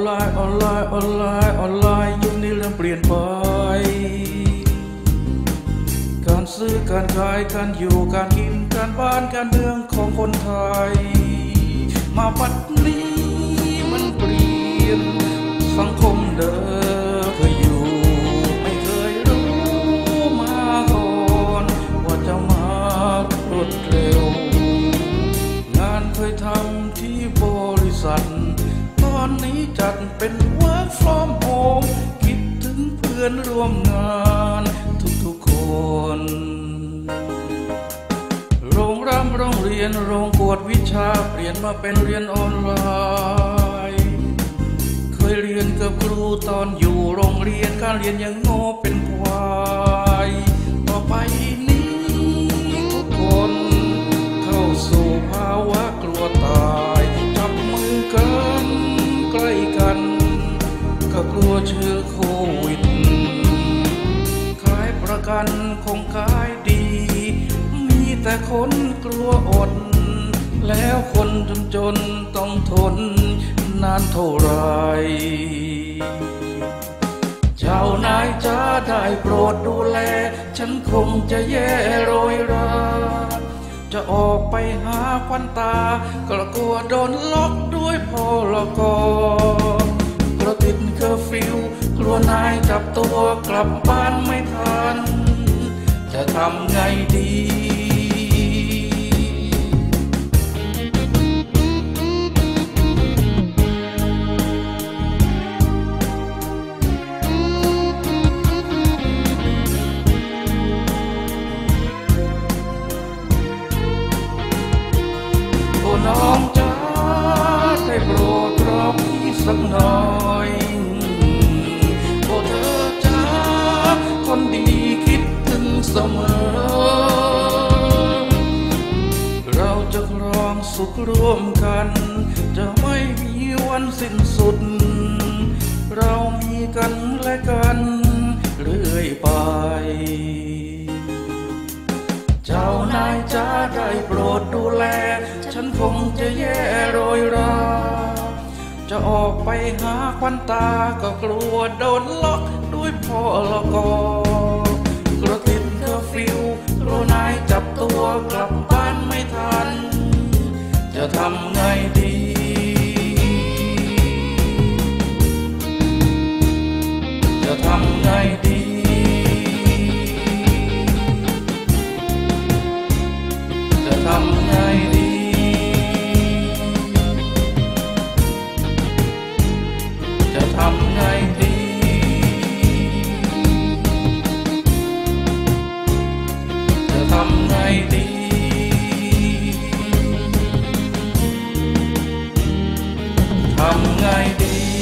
อนไลน์ออนไลน์ออนไลน์ออนไลน์ยุคนี้เริ่มเปลี่ยนไป การซื้อการขายการอยู่การกินการบ้านการเมืองของคนไทย มาปัดนี้มันเปลี่ยนสังคมเดิมเคยอยู่ ไม่เคยรู้มาก่อนว่าจะมารวดเร็ว งานเคยทำที่บริษัท ตอนนี้จัดเป็น work from home คิดถึงเพื่อนร่วมงานทุกๆคน โรงรำโรงเรียนโรงกวดวิชาเปลี่ยนมาเป็นเรียนออนไลน์ เคยเรียนกับครูตอนอยู่โรงเรียนการเรียนยังโง่เป็นควายต่อไปน งขายดี มีแต่คนกลัวอด แล้วคนจนจนๆต้องทนนานเท่าไรเจ้านายจ้าได้โปรดดูแล ฉันคงจะแย่โรยรา จะออกไปหาขวัญตา ก็กลัวโดนล็อกดาวน์ พอออกกลัวติดเคอร์ฟิว กลัวนายจับตัวกลับบ้านไม่ทัน จะท ร่วมกัน จะไม่มีวันสิ้นสุด เรามีกันและกัน เรื่อยไป เจ้านายจ้าได้โปรดดูแล ฉันคงจะแย่โรยรา จะออกไปหาควันตาก็กลัวโดนล็อกด้วยพ่อลกก thăm ngay đi. Chờ thăm I need.